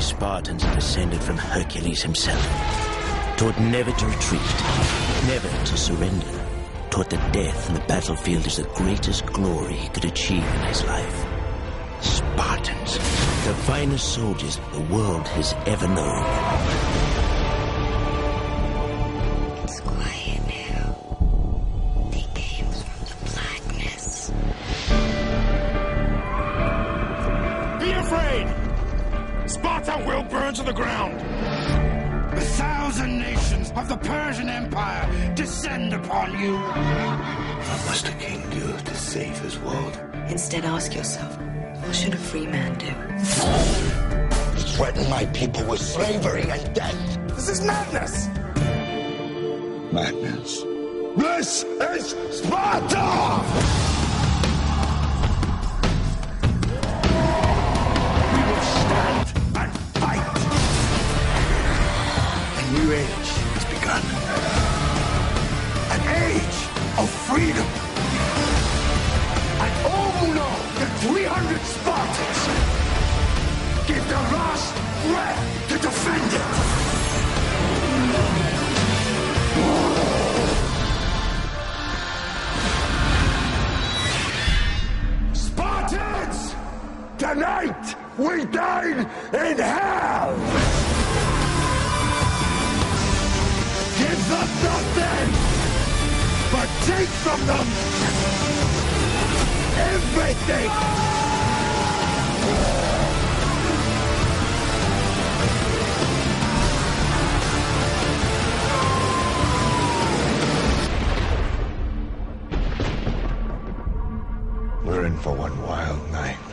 Spartans are descended from Hercules himself. Taught never to retreat, never to surrender. Taught that death on the battlefield is the greatest glory he could achieve in his life. Spartans, the finest soldiers the world has ever known. Sparta will burn to the ground! A thousand nations of the Persian Empire descend upon you! What must a king do to save his world? Instead, ask yourself, what should a free man do? Threaten my people with slavery and death. This is madness! Madness. This is Sparta! Age has begun. An age of freedom! And all who know that 300 Spartans give their last breath to defend it! Spartans! Tonight we dine in hell! Take from them everything! We're in for one wild night.